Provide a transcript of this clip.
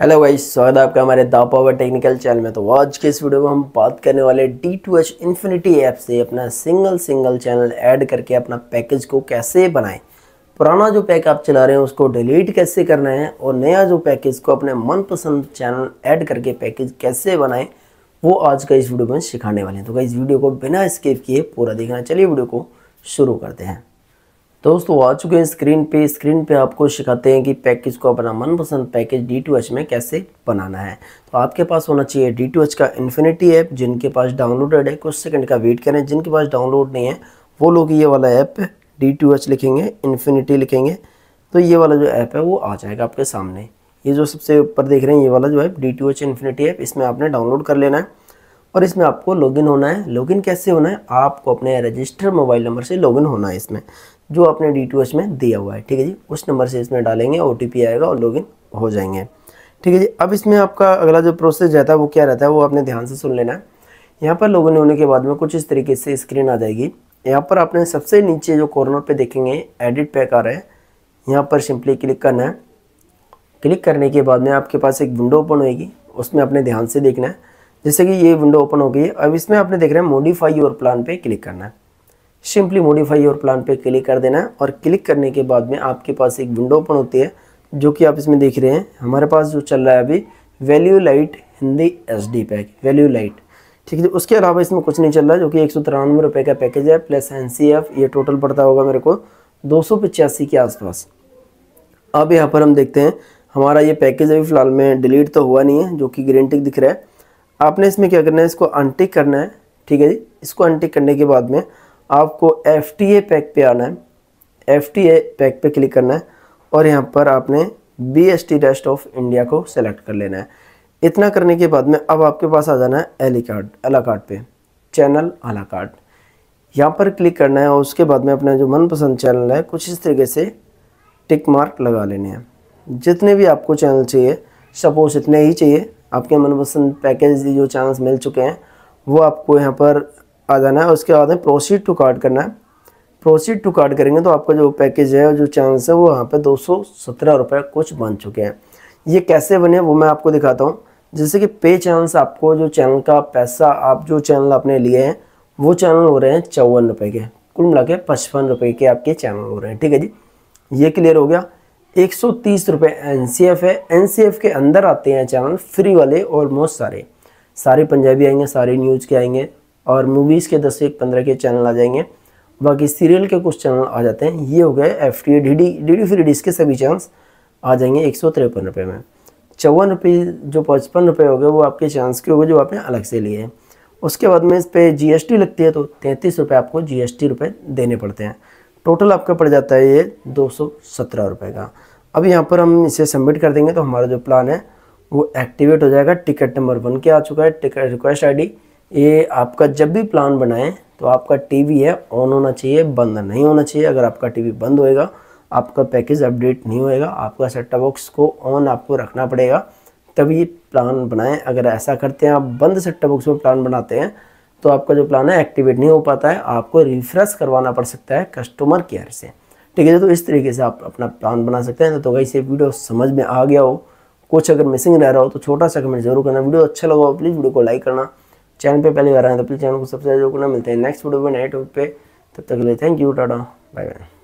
Hello भाई स्वागत है आपका हमारे दा पावर टेक्निकल चैनल में। तो आज के इस वीडियो में हम बात करने वाले D two H infinity app से अपना सिंगल सिंगल चैनल ऐड करके अपना पैकेज को कैसे बनाएँ। पुराना जो पैक आप चला रहे हैं, उसको डिलीट कैसे करना है और नया जो पैकेज को अपने मनपसंद चैनल ऐड करके पैकेज कैसे बनाएँ, वो आज का इस वीडियो में सिखाने वाले हैं। तो इस वीडियो को बिना स्किप किए पूरा देखना। चलिए वीडियो को शुरू करते हैं। दोस्तों, आ चुके हैं स्क्रीन पे। स्क्रीन पे आपको सिखाते हैं कि पैकेज को अपना मनपसंद पैकेज डी टू एच में कैसे बनाना है। तो आपके पास होना चाहिए डी टू एच का इन्फिनिटी ऐप जिनके पास डाउनलोडेड है। कुछ सेकंड का वेट करें। जिनके पास डाउनलोड नहीं है, वो लोग ये वाला ऐप डी टू एच लिखेंगे इन्फिनिटी लिखेंगे। तो ये वाला जो ऐप है, वो आ जाएगा आपके सामने। ये जो सबसे ऊपर देख रहे हैं, ये वाला जो है D two H infinity app इसमें आपने डाउनलोड कर लेना है। और इसमें आपको लॉगिन होना है। लॉगिन कैसे होना है? आपको अपने रजिस्टर मोबाइल नंबर से लॉगिन होना है इसमें। जो आपने डी में दिया हुआ है। ठीक है जी? उस नंबर से इसमें डालेंगे ओटीपी आएगा और लॉगिन हो जाएँगे। ठीक है जी? अब इसमें आपका अगला जो प्रोसेस रहता है, वो क्या रहता है? वो आपने ध्यान से सुन लेना है। यहाँ पर लॉगिन होने के बाद में कुछ इस तरीके से स्क्रीन आ जाएगी। यहाँ पर आपने सबसे नीचे जो कॉर्नर पे देखेंगे एडिट पैक आ रहा है। यहाँ पर सिंपली क्लिक करना है। क्लिक करने के बाद में आपके पास एक विंडो ओपन होएगी। उसमें आपने ध्यान से देखना है। जैसे कि ये विंडो ओपन हो गई है। अब इसमें आपने देख रहे हैं मॉडिफाई योर प्लान पे क्लिक करना है। सिंपली मॉडिफाई योर प्लान पे क्लिक कर देना है और क्लिक करने के बाद में आपके पास एक विंडो ओपन होती है, जो कि आप इसमें देख रहे हैं। हमारे पास जो चल रहा है अभी value lite Hindi S D pack value lite ठीक है उसके अलावा इसमें कुछ नहीं चल रहा, जो कि एक सौ तिरानवे रुपये का पैकेज है प्लस एन सी एफ़ ये टोटल पड़ता होगा मेरे को दो सौ पचासी के आसपास। अब यहाँ पर हम देखते हैं, हमारा ये पैकेज अभी फ़िलहाल में डिलीट तो हुआ नहीं है, जो कि ग्रीन टिक दिख रहा है। आपने इसमें क्या करना है, इसको अनटिक करना है। ठीक है जी, इसको अनटिक करने के बाद में आपको एफ़ टी ए पैक पे आना है। एफ़ टी ए पैक पे क्लिक करना है और यहाँ पर आपने बी एस टी डेस्ट ऑफ़ इंडिया को सेलेक्ट कर लेना है। इतना करने के बाद में अब आपके पास आ जाना है एली कार्ड अला कार्ड पे। चैनल अला कार्ड यहाँ पर क्लिक करना है और उसके बाद में अपना जो मनपसंद चैनल है, कुछ इस तरीके से टिक मार्क लगा लेने हैं। जितने भी आपको चैनल चाहिए सपोज़ इतने ही चाहिए, आपके मनपसंद पैकेज जो चैनल्स मिल चुके हैं, वो आपको यहाँ पर आ जाना है। उसके बाद में प्रोसीड टू कार्ड करना है। प्रोसीड टू कार्ड करेंगे तो आपका जो पैकेज है, जो चैनल्स है, वो यहाँ पे दो सौ कुछ बन चुके हैं। ये कैसे बने वो मैं आपको दिखाता हूँ। जैसे कि पे चैनल्स आपको जो चैनल का पैसा, आप जो चैनल आपने लिए हैं, वो चैनल हो रहे हैं चौवन रुपये के। कुल मिला के पचपन रुपये के आपके चैनल हो रहे हैं। ठीक है जी? ये क्लियर हो गया। एक सौ तीस रुपये एन सी एफ़ है। एन सी एफ़ के अंदर आते हैं चैनल फ्री वाले ऑलमोस्ट सारे। सारे पंजाबी आएँगे, सारे न्यूज़ के आएँगे। और मूवीज़ के दस एक पंद्रह के चैनल आ जाएँगे। बाकी सीरियल के कुछ चैनल आ जाते हैं। ये हो गए F T D D D D free disk के सभी चैनल्स आ जाएँगे एक सौ तिरपन रुपये में। चौवन रुपये जो पचपन रुपये हो गए, वो आपके चांस के हो गए जो आपने अलग से लिए हैं। उसके बाद में इस पर जी लगती है तो तैंतीस रुपये आपको जी एस रुपये देने पड़ते हैं। टोटल आपका पड़ जाता है ये दो सौ सत्रह रुपये का। अब यहाँ पर हम इसे सबमिट कर देंगे तो हमारा जो प्लान है, वो एक्टिवेट हो जाएगा। टिकट नंबर वन के आ चुका है। टिकट रिक्वेस्ट आईडी ये आपका जब भी प्लान बनाएँ तो आपका टीवी है ऑन होना चाहिए, बंद नहीं होना चाहिए। अगर आपका टीवी बंद होएगा, आपका पैकेज अपडेट नहीं होएगा, आपका सेटअप बॉक्स को ऑन आपको रखना पड़ेगा। तभी प्लान बनाएँ। अगर ऐसा करते हैं, आप बंद सेटअप बॉक्स में प्लान बनाते हैं तो आपका जो प्लान है एक्टिवेट नहीं हो पाता है। आपको रिफ्रेश करवाना पड़ सकता है कस्टमर केयर से। ठीक है तो इस तरीके से आप अपना प्लान बना सकते हैं। तो वैसे वीडियो समझ में आ गया हो। कुछ अगर मिसिंग रह रहा हो तो छोटा सा कमेंट ज़रूर करना। वीडियो अच्छा लगा हो प्लीज़ वीडियो को लाइक करना। चैनल पे पहले बार आए तो प्लीज़ चैनल को सब्सक्राइब करना। मिलते हैं नेक्स्ट वीडियो में नए टॉपिक पे। तब तक के लिए thank you tata. Bye bye